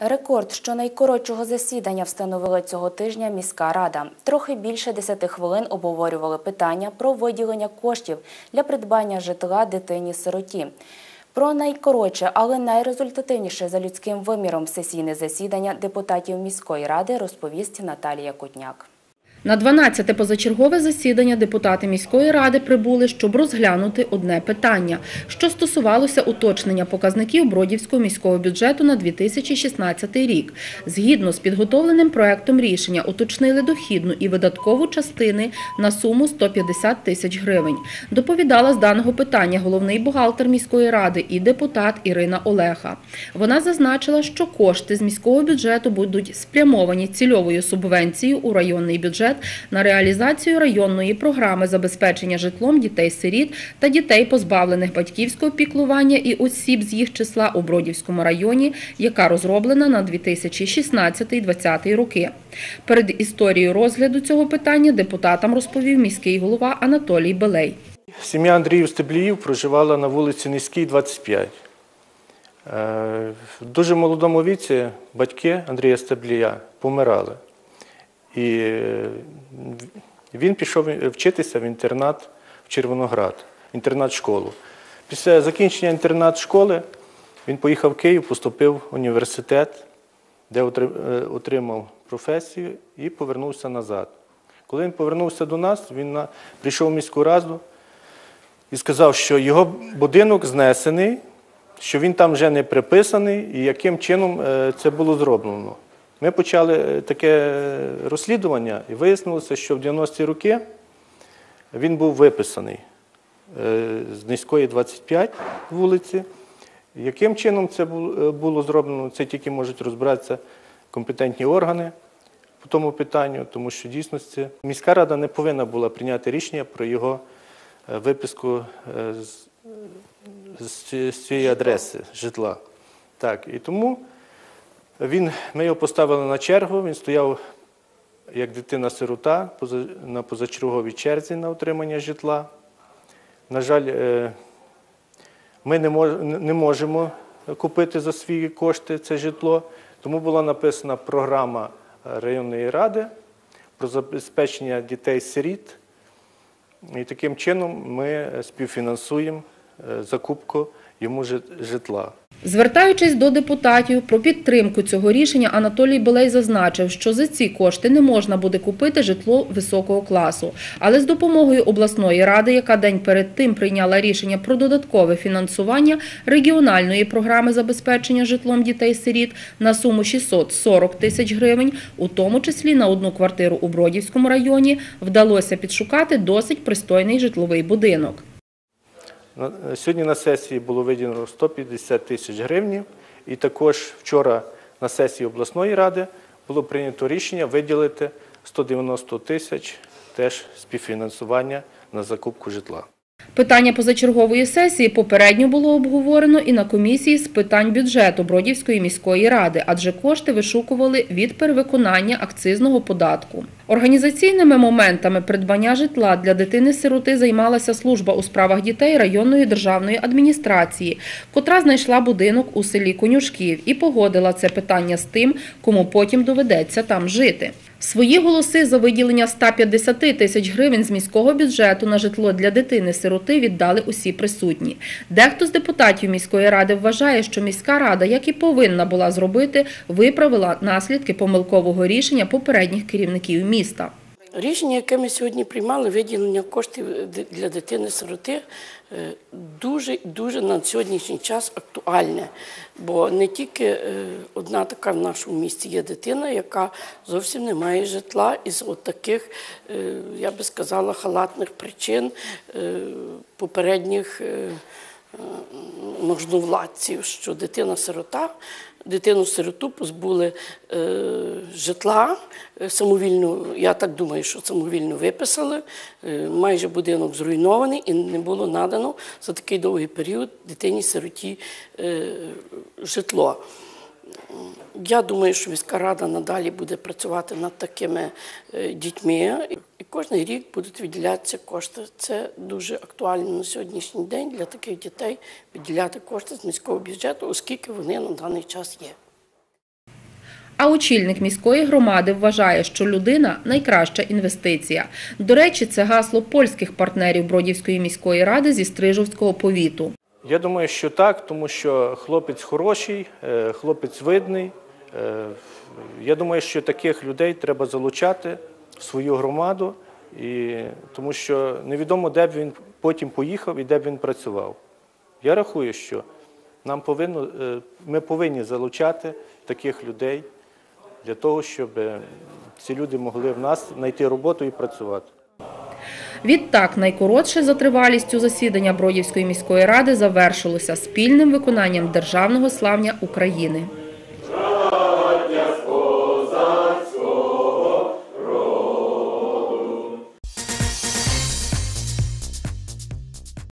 Рекорд щонайкоротшого засідання встановила цього тижня міська рада. Трохи більше 10 хвилин обговорювали питання про виділення коштів для придбання житла дитині-сироті. Про найкоротше, але найрезультативніше за людським виміром сесійне засідання депутатів міської ради розповість Наталія Кутняк. На 12-те позачергове засідання депутати міської ради прибули, щоб розглянути одне питання, що стосувалося уточнення показників Бродівського міського бюджету на 2016 рік. Згідно з підготовленим проектом рішення уточнили дохідну і видаткову частини на суму 150 тисяч гривень. Доповідала з даного питання головний бухгалтер міської ради і депутат Ірина Олеха. Вона зазначила, що кошти з міського бюджету будуть спрямовані цільовою субвенцією у районний бюджет на реалізацію районної програми забезпечення житлом дітей-сиріт та дітей, позбавлених батьківського піклування і осіб з їх числа у Бродівському районі, яка розроблена на 2016-2020 роки. Перед історією розгляду цього питання депутатам розповів міський голова Анатолій Белей. Сім'я Андріїв Стебліїв проживала на вулиці Низькій, 25. Е, В дуже молодому віці батьки Андрія Стеблія помирали. І е, він пішов вчитися в інтернат в Червоноград, в інтернат-школу. Після закінчення інтернат-школи він поїхав в Київ, поступив в університет, де е, отримав професію і повернувся назад. Коли він повернувся до нас, він прийшов в міську раду і сказав, що його будинок знесений, що він там вже не приписаний і яким чином е, це було зроблено. Ми почали е, таке розслідування і вияснилося, що в 90-ті роки він був виписаний е, з низької 25 вулиці. Яким чином це е, було зроблено, це тільки можуть розбиратися компетентні органи по тому питанню, тому що в дійсності міська рада не повинна була прийняти рішення про його виписку з цієї адреси житла. Так, і тому він, ми його поставили на чергу, він стояв як дитина-сирота на позачерговій черзі на отримання житла. На жаль, е, ми не, можемо купити за свої кошти це житло, тому була написана програма районної ради про забезпечення дітей-сиріт. І таким чином ми співфінансуємо е, закупку йому житла. Звертаючись до депутатів про підтримку цього рішення, Анатолій Белей зазначив, що за ці кошти не можна буде купити житло високого класу. Але з допомогою обласної ради, яка день перед тим прийняла рішення про додаткове фінансування регіональної програми забезпечення житлом дітей-сиріт на суму 640 тисяч гривень, у тому числі на одну квартиру у Бродівському районі, вдалося підшукати досить пристойний житловий будинок. На- Сьогодні на сесії було виділено 150 тисяч гривень, і також вчора на сесії обласної ради було прийнято рішення виділити 190 тисяч теж співфінансування на закупку житла. Питання позачергової сесії попередньо було обговорено і на комісії з питань бюджету Бродівської міської ради, адже кошти вишукували від перевиконання акцизного податку. Організаційними моментами придбання житла для дитини-сироти займалася служба у справах дітей районної державної адміністрації, котра знайшла будинок у селі Конюшків і погодила це питання з тим, кому потім доведеться там жити. Свої голоси за виділення 150 тисяч гривень з міського бюджету на житло для дитини-сироти віддали усі присутні. Дехто з депутатів міської ради вважає, що міська рада, як і повинна була зробити, виправила наслідки помилкового рішення попередніх керівників міста. Рішення, яке ми сьогодні приймали, виділення коштів для дитини-сироти, е, дуже дуже на сьогоднішній час актуальне. Бо не тільки е, одна така в нашому місті є дитина, яка зовсім не має житла із от таких, е, я би сказала, халатних причин е, попередніх е, е, можновладців, що дитина-сирота, дитину-сироту позбули е, житла, е, самовільно, я так думаю, що самовільно виписали, е, майже будинок зруйнований і не було надано за такий довгий період дитині-сироті е, житло. Я думаю, що міська рада надалі буде працювати над такими е, дітьми, кожен рік будуть виділятися кошти. Це дуже актуально на сьогоднішній день для таких дітей виділяти кошти з міського бюджету, оскільки вони на даний час є. А очільник міської громади вважає, що людина найкраща інвестиція. До речі, це гасло польських партнерів Бродівської міської ради зі Стрижовського повіту. Я думаю, що так, тому що хлопець хороший, е, хлопець видний. Е, Я думаю, що таких людей треба залучати в свою громаду, і, тому що невідомо, де б він потім поїхав і де б він працював. Я рахую, що нам повинно, е, ми повинні залучати таких людей для того, щоб е, ці люди могли в нас знайти роботу і працювати. Відтак, найкоротше за тривалістю засідання Бродівської міської ради завершилося спільним виконанням державного славня України.